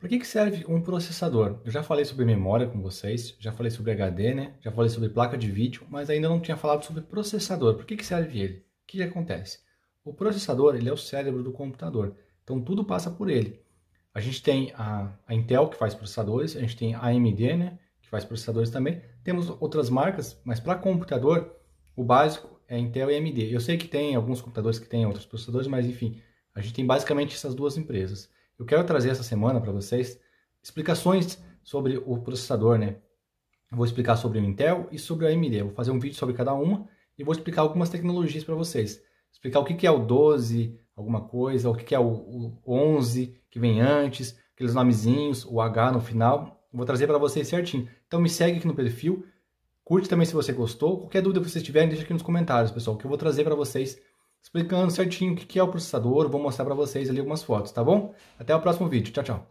Para que, que serve um processador? Eu já falei sobre memória com vocês, já falei sobre HD, né? Já falei sobre placa de vídeo, mas ainda não tinha falado sobre processador. Por que, que serve ele? O que, que acontece? O processador ele é o cérebro do computador, então tudo passa por ele. A gente tem a, a Intel que faz processadores, a gente tem a AMD, né? Que faz processadores também. Temos outras marcas, mas para computador o básico é Intel e AMD. Eu sei que tem alguns computadores que têm outros processadores, mas enfim, a gente tem basicamente essas duas empresas. Eu quero trazer essa semana para vocês explicações sobre o processador, né? Eu vou explicar sobre o Intel e sobre o AMD. Eu vou fazer um vídeo sobre cada uma e vou explicar algumas tecnologias para vocês. Explicar o que é o 12, alguma coisa, o que é o 11 que vem antes, aqueles nomezinhos, o H no final. Eu vou trazer para vocês certinho. Então me segue aqui no perfil, curte também se você gostou. Qualquer dúvida que vocês tiverem, deixa aqui nos comentários, pessoal, que eu vou trazer para vocês explicando certinho o que é o processador, vou mostrar para vocês ali algumas fotos, tá bom? Até o próximo vídeo, tchau, tchau!